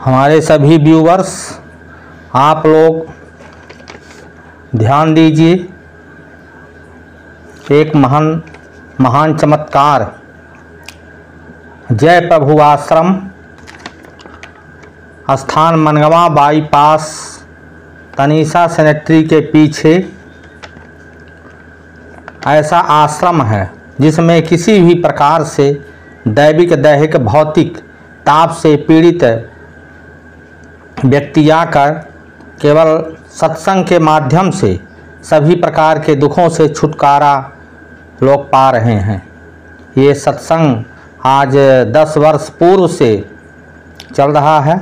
हमारे सभी व्यूवर्स, आप लोग ध्यान दीजिए, एक महान महान चमत्कार, जय प्रभु आश्रम, स्थान मनगवा बाईपास, तनीषा सेनेटरी के पीछे ऐसा आश्रम है, जिसमें किसी भी प्रकार से दैविक, दैहिक, भौतिक ताप से पीड़ित व्यक्ति आकर केवल सत्संग के माध्यम से सभी प्रकार के दुखों से छुटकारा लोग पा रहे हैं। ये सत्संग आज दस वर्ष पूर्व से चल रहा है।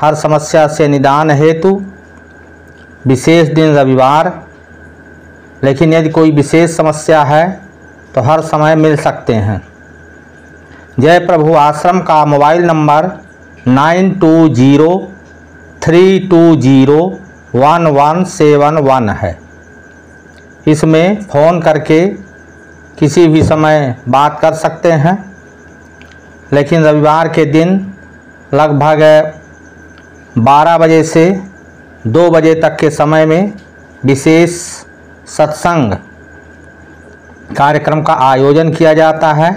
हर समस्या से निदान हेतु विशेष दिन रविवार। लेकिन यदि कोई विशेष समस्या है तो हर समय मिल सकते हैं। जय प्रभु, आश्रम का mobile number nine two zero three two zero one one seven one है। इसमें फ़ोन करके किसी भी समय बात कर सकते हैं, लेकिन रविवार के दिन लगभग 12 बजे से 2 बजे तक के समय में विशेष सत्संग कार्यक्रम का आयोजन किया जाता है।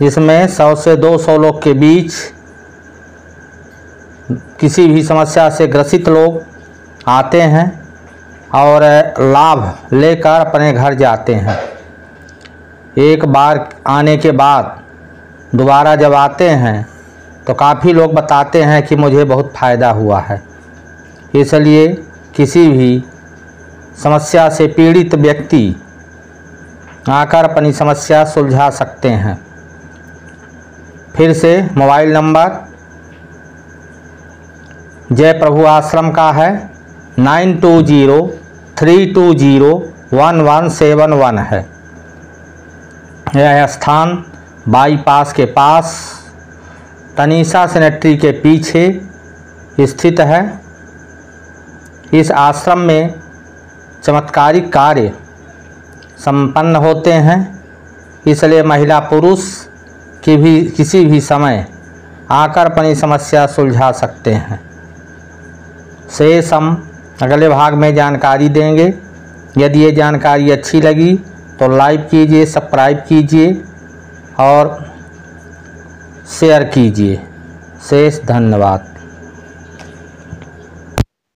जिसमें 100 से 200 लोग के बीच किसी भी समस्या से ग्रसित लोग आते हैं और लाभ लेकर अपने घर जाते हैं। एक बार आने के बाद दोबारा जब आते हैं तो काफ़ी लोग बताते हैं कि मुझे बहुत फ़ायदा हुआ है। इसलिए किसी भी समस्या से पीड़ित व्यक्ति आकर अपनी समस्या सुलझा सकते हैं। फिर से मोबाइल नंबर जय प्रभु आश्रम का है। Nine two zero three two zero one one seven one है। यह स्थान बाईपास के पास तनीषा सेनेटरी के पीछे स्थित है। इस आश्रम में चमत्कारिक कार्य संपन्न होते हैं, इसलिए महिला पुरुष की भी किसी भी समय आकर अपनी समस्या सुलझा सकते हैं। शेष हम अगले भाग में जानकारी देंगे। यदि ये जानकारी अच्छी लगी तो लाइक कीजिए, सब्सक्राइब कीजिए और शेयर कीजिए। शेष धन्यवाद।